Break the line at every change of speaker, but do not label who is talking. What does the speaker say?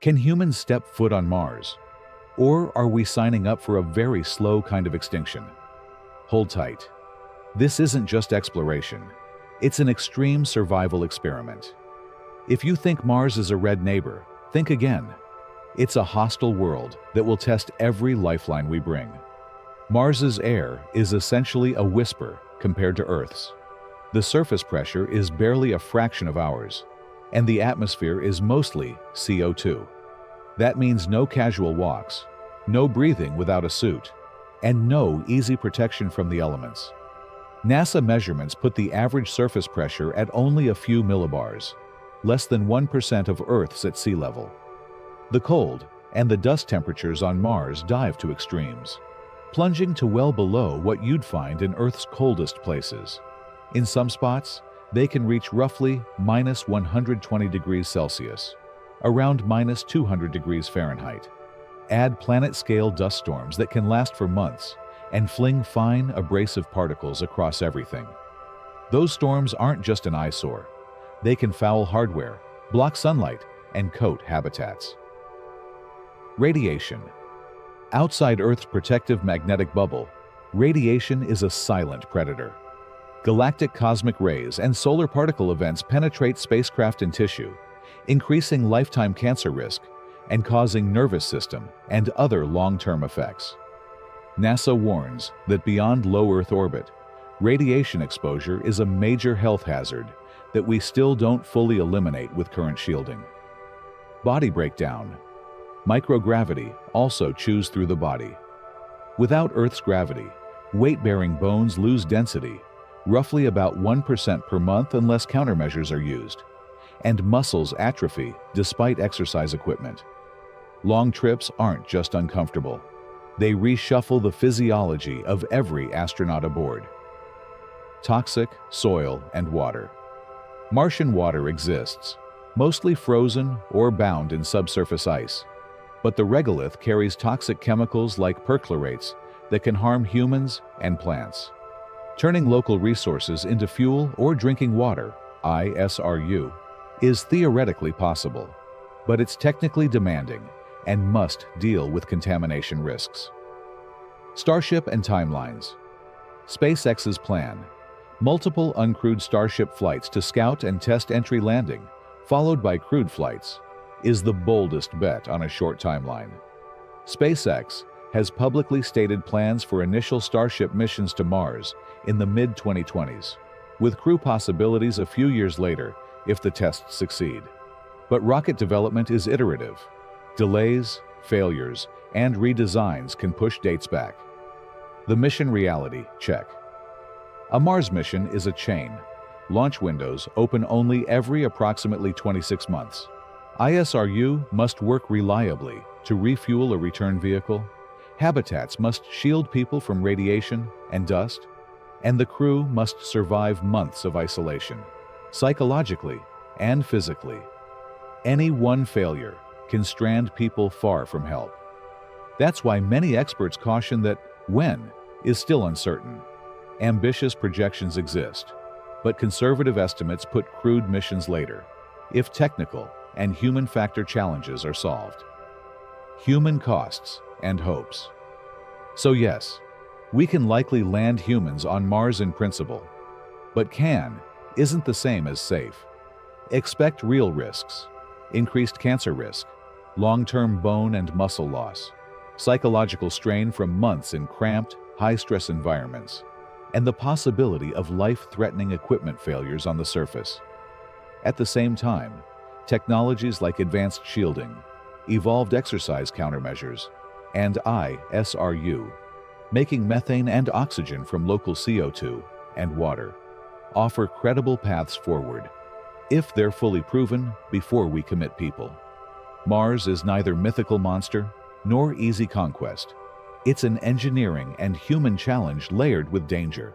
Can humans step foot on Mars? Or are we signing up for a very slow kind of extinction? Hold tight. This isn't just exploration. It's an extreme survival experiment. If you think Mars is a red neighbor, think again. It's a hostile world that will test every lifeline we bring. Mars's air is essentially a whisper compared to Earth's. The surface pressure is barely a fraction of ours, and the atmosphere is mostly CO2. That means no casual walks, no breathing without a suit, and no easy protection from the elements. NASA measurements put the average surface pressure at only a few millibars, less than 1% of Earth's at sea level. The cold and the dust temperatures on Mars dive to extremes, plunging to well below what you'd find in Earth's coldest places. In some spots, they can reach roughly minus 120 degrees Celsius, around minus 200 degrees Fahrenheit. Add planet-scale dust storms that can last for months and fling fine, abrasive particles across everything. Those storms aren't just an eyesore. They can foul hardware, block sunlight, and coat habitats. Radiation. Outside Earth's protective magnetic bubble, radiation is a silent predator. Galactic cosmic rays and solar particle events penetrate spacecraft and tissue, increasing lifetime cancer risk and causing nervous system and other long-term effects. NASA warns that beyond low Earth orbit, radiation exposure is a major health hazard that we still don't fully eliminate with current shielding. Body breakdown. Microgravity also chews through the body. Without Earth's gravity, weight-bearing bones lose density, roughly about 1% per month unless countermeasures are used, and muscles atrophy despite exercise equipment. Long trips aren't just uncomfortable. They reshuffle the physiology of every astronaut aboard. Toxic soil and water. Martian water exists, mostly frozen or bound in subsurface ice. But the regolith carries toxic chemicals like perchlorates that can harm humans and plants. Turning local resources into fuel or drinking water, ISRU, is theoretically possible, but it's technically demanding and must deal with contamination risks. Starship and timelines. SpaceX's plan. Multiple uncrewed Starship flights to scout and test entry landing, followed by crewed flights, is the boldest bet on a short timeline. SpaceX has publicly stated plans for initial Starship missions to Mars in the mid-2020s, with crew possibilities a few years later if the tests succeed. But rocket development is iterative, Delays, failures, and redesigns can push dates back. The mission reality, check. A Mars mission is a chain. Launch windows open only every approximately 26 months. ISRU must work reliably to refuel a return vehicle. Habitats must shield people from radiation and dust. And the crew must survive months of isolation, psychologically and physically. Any one failure can strand people far from help. That's why many experts caution that when is still uncertain. Ambitious projections exist, but conservative estimates put crewed missions later, if technical and human factor challenges are solved. Human costs and hopes. So yes, we can likely land humans on Mars in principle, but can isn't the same as safe. Expect real risks, increased cancer risk, long-term bone and muscle loss, psychological strain from months in cramped, high-stress environments, and the possibility of life-threatening equipment failures on the surface. At the same time, technologies like advanced shielding, evolved exercise countermeasures, and ISRU, making methane and oxygen from local CO2 and water, offer credible paths forward, if they're fully proven before we commit people. Mars is neither mythical monster nor easy conquest. It's an engineering and human challenge layered with danger.